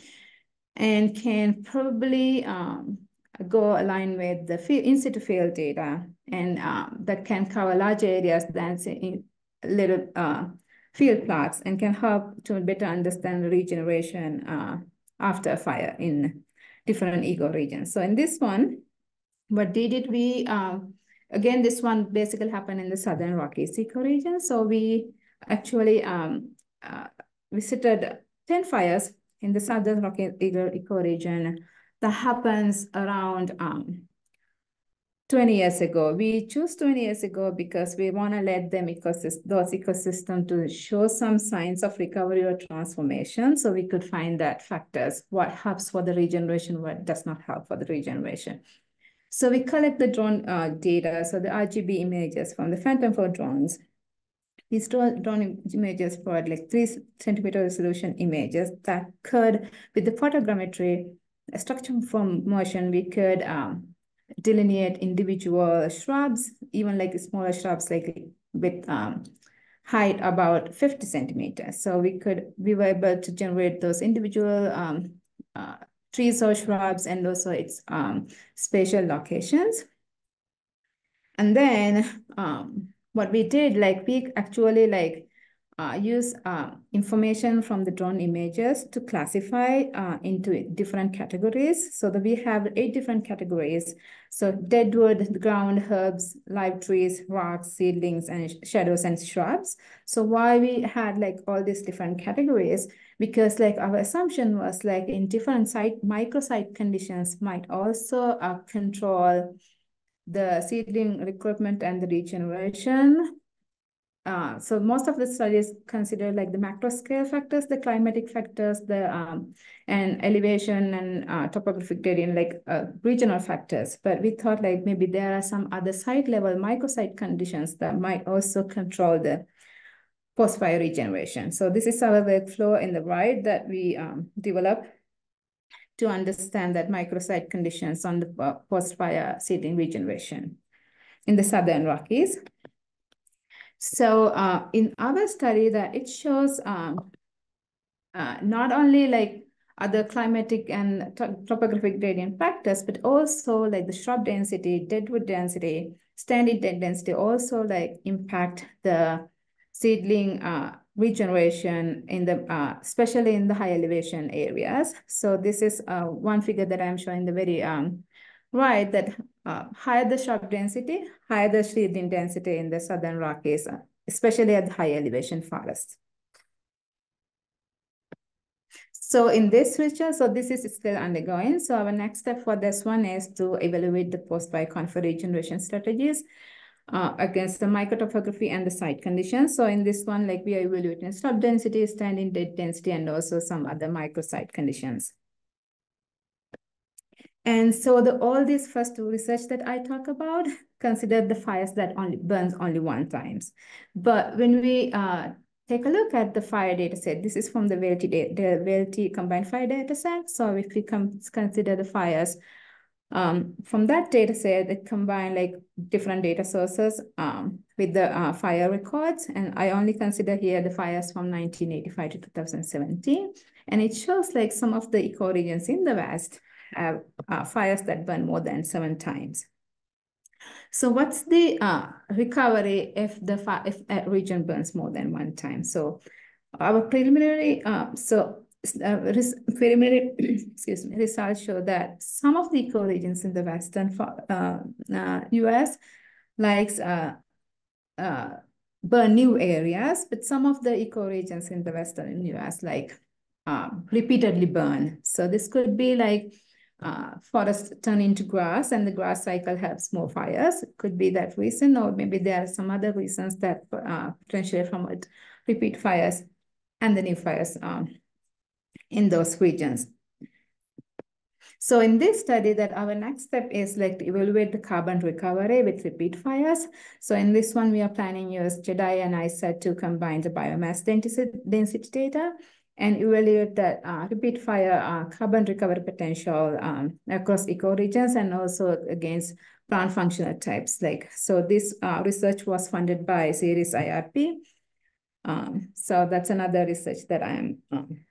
and can probably um, go align with the field, in-situ field data and um, that can cover larger areas than say, little uh, field plots and can help to better understand regeneration uh, after a fire in different ecoregions. So in this one, what did it we, uh, again, this one basically happened in the Southern Rockies ecoregion. So we actually um, uh, visited 10 fires in the Southern Rockies ecoregion that happens around um, 20 years ago. We choose 20 years ago because we want to let them ecosystem, those ecosystem to show some signs of recovery or transformation. So we could find that factors, what helps for the regeneration, what does not help for the regeneration. So we collect the drone uh, data, so the RGB images from the Phantom 4 drones. These drone images provide like three centimeter resolution images that could, with the photogrammetry, structure from motion, we could um, delineate individual shrubs, even like smaller shrubs, like with um, height about 50 centimeters. So we could, we were able to generate those individual um, uh, trees or shrubs and also its um, spatial locations. And then um, what we did, like we actually like uh, use uh, information from the drone images to classify uh, into different categories. So that we have eight different categories. So deadwood, ground, herbs, live trees, rocks, seedlings, and shadows and shrubs. So why we had like all these different categories? Because like our assumption was like in different site, microsite conditions might also uh, control the seedling recruitment and the regeneration uh, so most of the studies consider like the macro scale factors, the climatic factors, the um, and elevation and uh, topographic gradient, like uh, regional factors. But we thought like maybe there are some other site level microsite conditions that might also control the post-fire regeneration. So this is our workflow in the right that we um, develop to understand that microsite conditions on the uh, post-fire seedling regeneration in the Southern Rockies. So uh, in our study that it shows um, uh, not only like other climatic and topographic gradient factors, but also like the shrub density, deadwood density, standing density also like impact the seedling uh, regeneration in the, uh, especially in the high elevation areas. So this is uh, one figure that I'm showing the very um, right that uh, higher the shrub density, higher the seedling density in the Southern Rockies, especially at high elevation forests. So in this region, so this is still undergoing. So our next step for this one is to evaluate the post-bioconfer regeneration strategies uh, against the microtopography and the site conditions. So in this one, like we are evaluating shrub density, standing dead density, and also some other microsite conditions. And so the all these first research that I talk about consider the fires that only burns only one times. But when we uh, take a look at the fire data set. This is from the Welty, the Welty combined fire data set. So if we consider the fires um, from that data set, it combined like different data sources um, with the uh, fire records. And I only consider here the fires from 1985 to 2017. And it shows like some of the ecoregions in the West have uh, fires that burn more than seven times. So what's the uh, recovery if the if a region burns more than one time? So our preliminary, uh, so uh, preliminary excuse me, results show that some of the ecoregions in the western U.S. Uh, likes uh, uh, burn new areas, but some of the ecoregions in the western U.S. like um, repeatedly burn. So this could be like uh, forest turn into grass and the grass cycle has more fires. It could be that reason, or maybe there are some other reasons that uh, potentially from it repeat fires and the new fires um, in those regions. So in this study that our next step is like to evaluate the carbon recovery with repeat fires. So in this one, we are planning use GEDI and ICESat to combine the biomass density, density data and evaluate that uh, repeat fire uh, carbon recovery potential um, across ecoregions and also against plant functional types. Like so, this uh, research was funded by CIRES IRP. Um, so that's another research that I am um,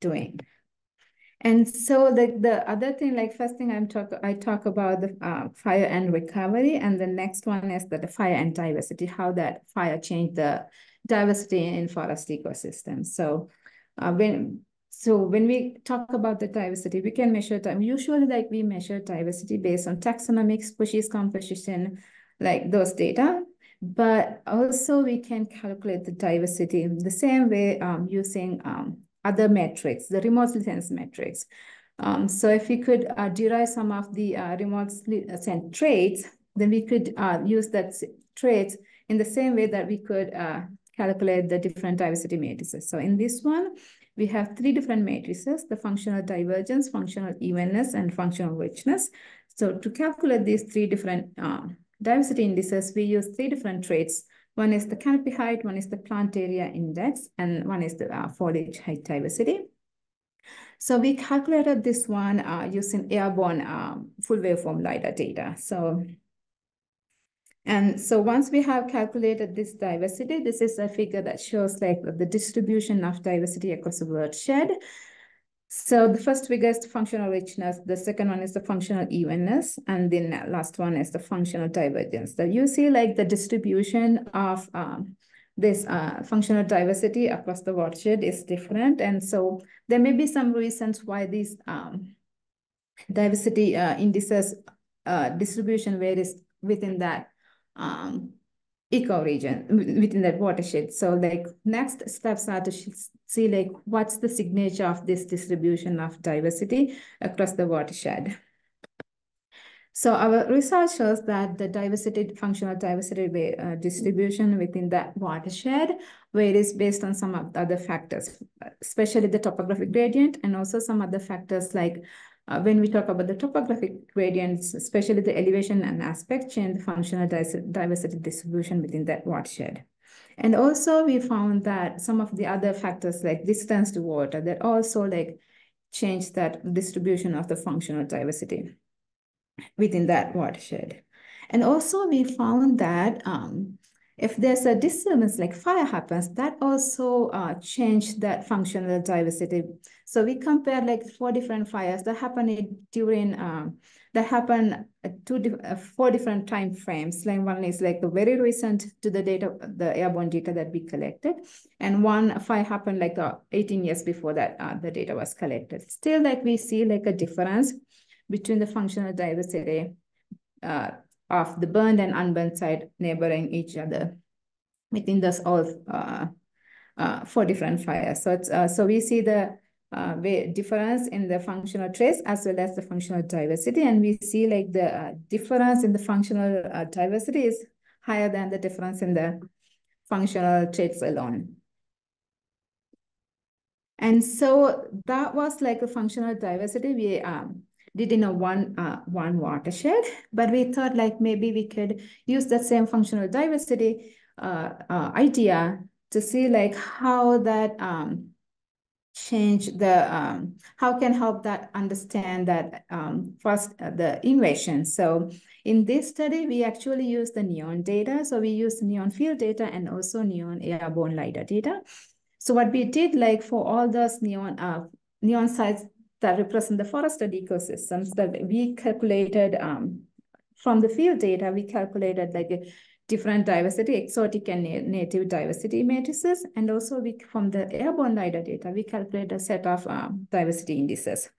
doing. And so the, the other thing, like first thing I'm talk, I talk about the uh, fire and recovery, and the next one is that the fire and diversity, how that fire changed the diversity in forest ecosystems. So uh, when so when we talk about the diversity, we can measure time. Usually, like we measure diversity based on taxonomic species composition, like those data. But also we can calculate the diversity in the same way um, using um, other metrics, the remotely sensed metrics. Um, so if we could uh, derive some of the uh, remotely sensed traits, then we could uh, use that traits in the same way that we could uh, calculate the different diversity matrices. So in this one, we have three different matrices, the functional divergence, functional evenness, and functional richness. So to calculate these three different um, diversity indices, we use three different traits. One is the canopy height, one is the plant area index, and one is the uh, foliage height diversity. So we calculated this one uh, using airborne um, full waveform LiDAR data. So and so once we have calculated this diversity, this is a figure that shows like the distribution of diversity across the watershed. So the first figure is the functional richness, the second one is the functional evenness, and then last one is the functional divergence. So you see like the distribution of um, this uh, functional diversity across the watershed is different. And so there may be some reasons why these um, diversity uh, indices uh, distribution varies within that um, ecoregion within that watershed. So like next steps are to see like what's the signature of this distribution of diversity across the watershed. So our research shows that the diversity, functional diversity uh, distribution within that watershed varies based on some of the other factors, especially the topographic gradient and also some other factors like uh, when we talk about the topographic gradients, especially the elevation and aspect change, the functional diversity distribution within that watershed. And also we found that some of the other factors like distance to water that also like change that distribution of the functional diversity within that watershed. And also we found that um, if there's a disturbance like fire happens, that also uh, that functional diversity. So we compared like four different fires that happened during um, that happened two uh, four different time frames. Like one is like the very recent to the data, the airborne data that we collected, and one fire happened like uh, 18 years before that uh, the data was collected. Still, like we see like a difference between the functional diversity uh, of the burned and unburned site neighboring each other within those all uh, uh, four different fires. So it's, uh, so we see the uh, difference in the functional trace as well as the functional diversity, and we see like the uh, difference in the functional uh, diversity is higher than the difference in the functional traits alone. And so that was like a functional diversity. We um, did in a one uh, one watershed, but we thought like maybe we could use that same functional diversity uh, uh, idea to see like how that um, change the um, how can help that understand that um, first uh, the invasion. So in this study, we actually use the neon data. So we use neon field data and also neon airborne LiDAR data. So what we did like for all those neon uh, neon sites that represent the forested ecosystems that we calculated um, from the field data, we calculated like a different diversity, exotic and na native diversity matrices. And also we, from the airborne LiDAR data, we calculated a set of um, diversity indices.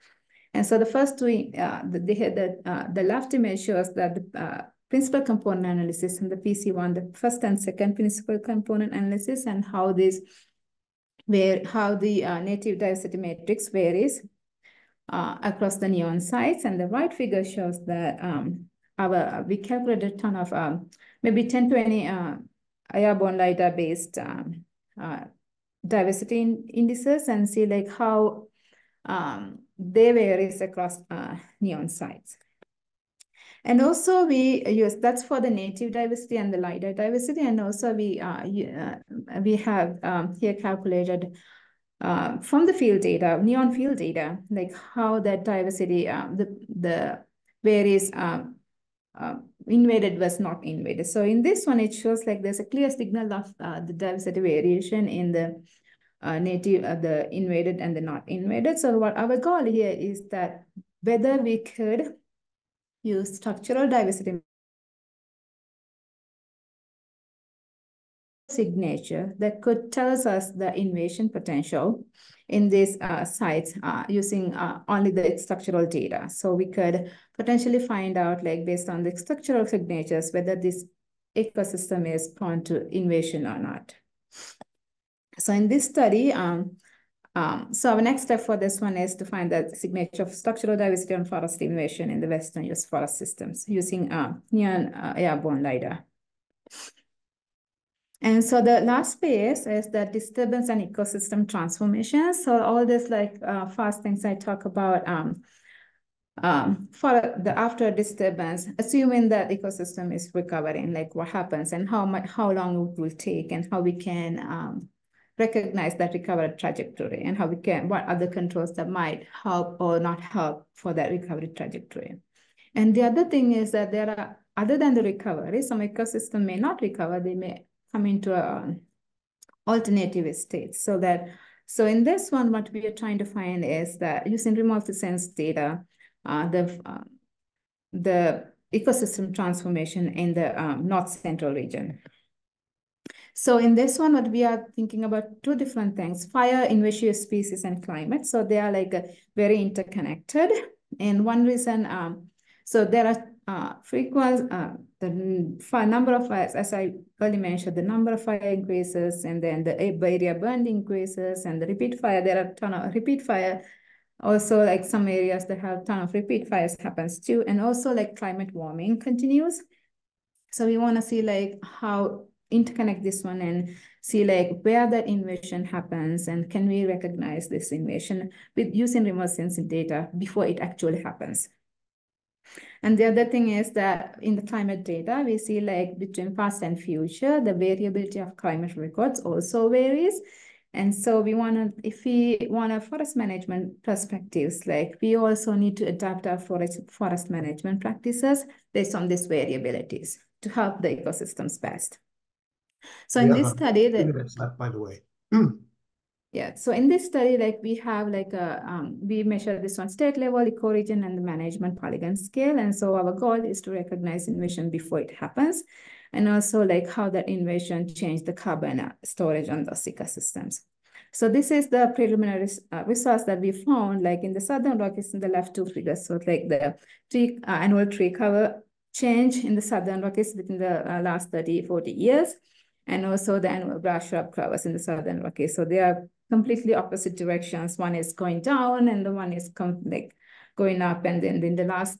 And so the first two, uh, the, the, uh, the left image shows that the uh, principal component analysis and the PC1, the first and second principal component analysis and how this, where how the uh, native diversity matrix varies uh, across the neon sites. And the right figure shows that um, our we calculated a ton of um, maybe 10, to 20 uh, airborne LiDAR based um, uh, diversity in indices and see like how um, they varies across uh, neon sites. And also we use, that's for the native diversity and the LiDAR diversity. And also we, uh, uh, we have um, here calculated uh, from the field data, neon field data, like how that diversity, um, the, the various um, uh, invaded was not invaded. So in this one, it shows like there's a clear signal of uh, the diversity variation in the uh, native, uh, the invaded and the not invaded. So what our goal here is that whether we could use structural diversity signature that could tell us the invasion potential in these uh, sites uh, using uh, only the structural data. So we could potentially find out like based on the structural signatures, whether this ecosystem is prone to invasion or not. So in this study, um, um, so our next step for this one is to find the signature of structural diversity on forest invasion in the Western US forest systems using uh, neon uh, airborne LiDAR. And so the last phase is the disturbance and ecosystem transformation. So all this like uh, fast things I talk about um, um, for the after disturbance, assuming that ecosystem is recovering, like what happens and how much, how long it will take and how we can um, recognize that recovery trajectory and how we can, what other controls that might help or not help for that recovery trajectory. And the other thing is that there are, other than the recovery, some ecosystem may not recover, they may come into a alternative state. So that so in this one what we are trying to find is that using remote sense data uh, the uh, the ecosystem transformation in the um, north central region. So in this one what we are thinking about two different things fire invasive species and climate. So they are like uh, very interconnected. And one reason um, so there are uh, frequent, uh, the fire number of fires, as I earlier mentioned, the number of fire increases, and then the area burned increases, and the repeat fire, there are a ton of repeat fire. Also, like some areas that have ton of repeat fires happens too, and also like climate warming continues. So we want to see like how interconnect this one and see like where that invasion happens and can we recognize this invasion with using remote sensing data before it actually happens. And the other thing is that in the climate data, we see like between past and future, the variability of climate records also varies. And so we want to, if we want a forest management perspectives, like we also need to adapt our forest, forest management practices based on these variabilities to help the ecosystems best. So in We this study, that by the way. Yeah, so in this study, like we have like a, um, we measure this on state level, ecoregion and the management polygon scale. And so our goal is to recognize invasion before it happens. And also like how that invasion changed the carbon uh, storage on those ecosystems. So this is the preliminary uh, results that we found, like in the Southern Rockies in the left two figures. So like the tree, uh, annual tree cover change in the Southern Rockies within the uh, last 30, 40 years and also the annual brush shrub covers in the Southern Rockies. So they are completely opposite directions. One is going down and the one is like going up. And then in the last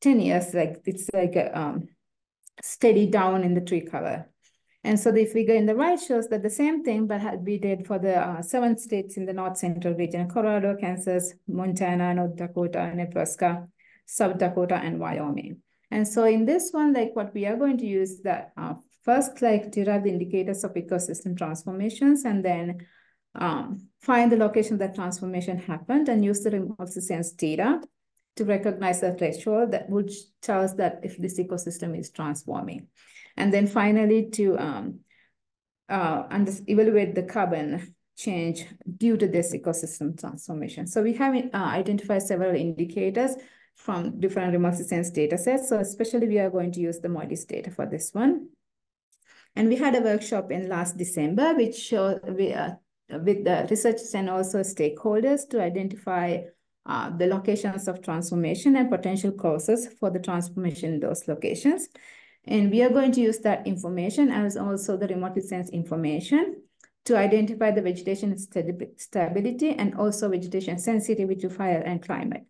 10 years, like it's like a um, steady down in the tree cover. And so the figure in the right shows that the same thing, but had we did for the uh, seven states in the North Central region, Colorado, Kansas, Montana, North Dakota, Nebraska, South Dakota, and Wyoming. And so in this one, like what we are going to use that uh, first, like derive the indicators of ecosystem transformations, and then um, find the location that transformation happened and use the remote sense data to recognize the threshold that would tell us that if this ecosystem is transforming. And then finally to um, uh, and evaluate the carbon change due to this ecosystem transformation. So we have uh, identified several indicators from different remote sense data sets. So especially we are going to use the MODIS data for this one. And we had a workshop in last December, which showed we, uh, with the researchers and also stakeholders to identify uh, the locations of transformation and potential causes for the transformation in those locations. And we are going to use that information as also the remote sense information to identify the vegetation stability and also vegetation sensitivity to fire and climate.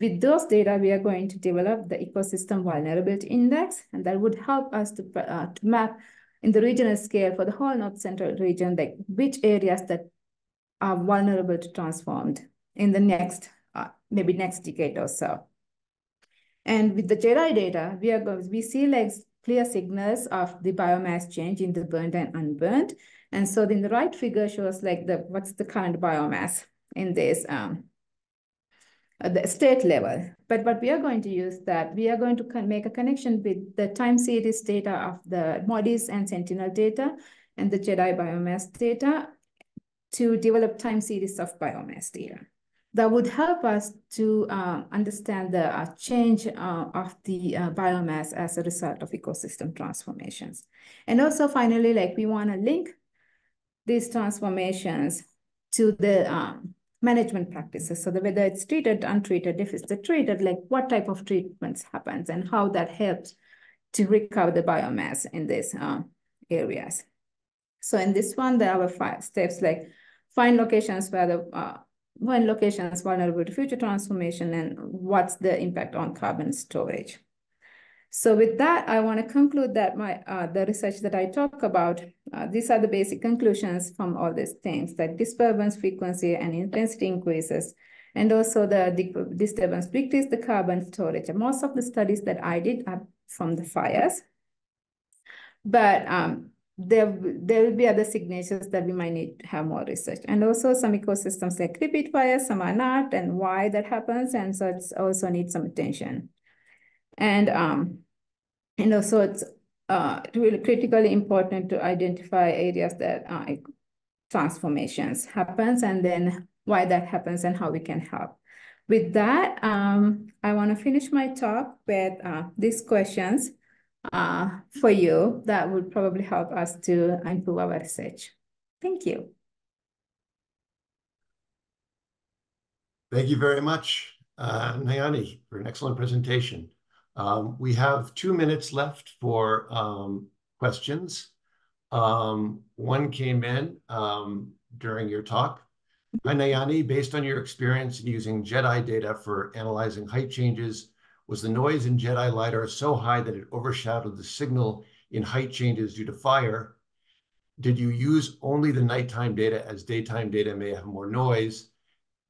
With those data, we are going to develop the ecosystem vulnerability index, and that would help us to, uh, to map in the regional scale for the whole North Central region, like which areas that are vulnerable to transformed in the next, uh, maybe next decade or so. And with the GEDI data, we are going, we see like clear signals of the biomass change in the burned and unburned. And so in the right figure shows like the what's the current biomass in this um, at the state level. But what we are going to use that, we are going to make a connection with the time series data of the MODIS and Sentinel data and the GEDI biomass data to develop time series of biomass data. That would help us to uh, understand the uh, change uh, of the uh, biomass as a result of ecosystem transformations. And also finally, like we want to link these transformations to the um, management practices. So the, whether it's treated, untreated, if it's the treated, like what type of treatments happens and how that helps to recover the biomass in these uh, areas. So in this one, there are five steps like find locations where the uh, find locations vulnerable to future transformation and what's the impact on carbon storage. So with that, I want to conclude that my uh, the research that I talk about, uh, these are the basic conclusions from all these things, that disturbance frequency and intensity increases, and also the disturbance decrease the carbon storage. And most of the studies that I did are from the fires, but um, there, there will be other signatures that we might need to have more research. And also some ecosystems like repeat fires, some are not, and why that happens, and so it's also needs some attention. And um, and also it's uh, really critically important to identify areas that uh, transformations happens and then why that happens and how we can help. With that, um, I want to finish my talk with uh, these questions uh, for you that would probably help us to improve our research. Thank you. Thank you very much, uh, Nayani, for an excellent presentation. Um, we have two minutes left for um, questions. Um, one came in um, during your talk. Hi, Nayani, based on your experience in using GEDI data for analyzing height changes, was the noise in GEDI LiDAR so high that it overshadowed the signal in height changes due to fire? Did you use only the nighttime data as daytime data may have more noise?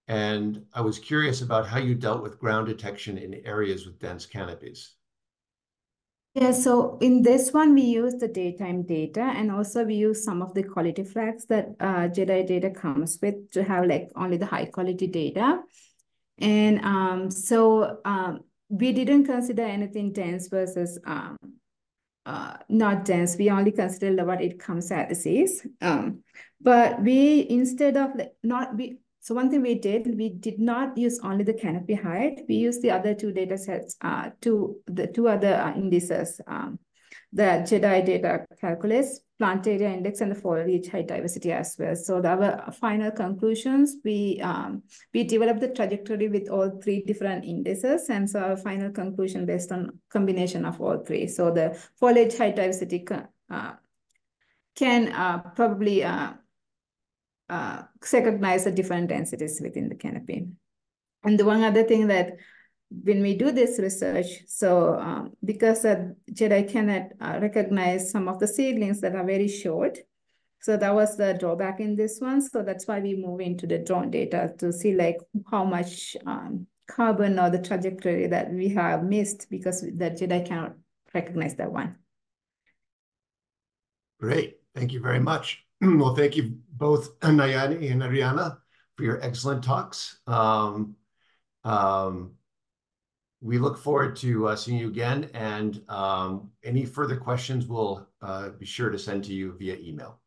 And I was curious about how you dealt with ground detection in areas with dense canopies. Yeah, so in this one, we use the daytime data and also we use some of the quality flags that uh, GEDI data comes with to have like only the high quality data. And um, so um, we didn't consider anything dense versus um, uh, not dense. We only considered what it comes as is. Um, but we instead of like not we so one thing we did, we did not use only the canopy height. We used the other two data sets, uh, two the two other uh, indices, um, the GEDI data calculus, plant area index, and the foliage height diversity as well. So our final conclusions, we um, we developed the trajectory with all three different indices, and so our final conclusion based on combination of all three. So the foliage height diversity uh, can uh, probably uh, uh, recognize the different densities within the canopy. And the one other thing that when we do this research, so um, because uh, GEDI cannot uh, recognize some of the seedlings that are very short, so that was the drawback in this one. So that's why we move into the drone data to see like how much um, carbon or the trajectory that we have missed because the GEDI cannot recognize that one. Great, thank you very much. well, thank you both, Nayani and Adriana, for your excellent talks. Um, um, we look forward to uh, seeing you again, and um, any further questions we'll uh, be sure to send to you via email.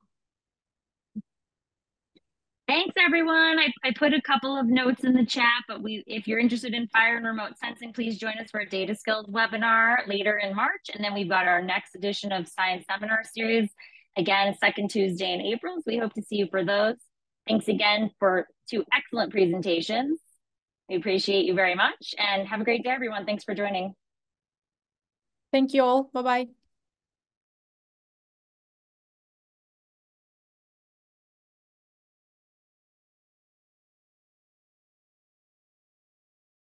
Thanks, everyone. I, I put a couple of notes in the chat, but we, if you're interested in fire and remote sensing, please join us for a data skills webinar later in March. And then we've got our next edition of Science Seminar Series again, second Tuesday in April. So we hope to see you for those. Thanks again for two excellent presentations. We appreciate you very much and have a great day, everyone. Thanks for joining. Thank you all. Bye-bye.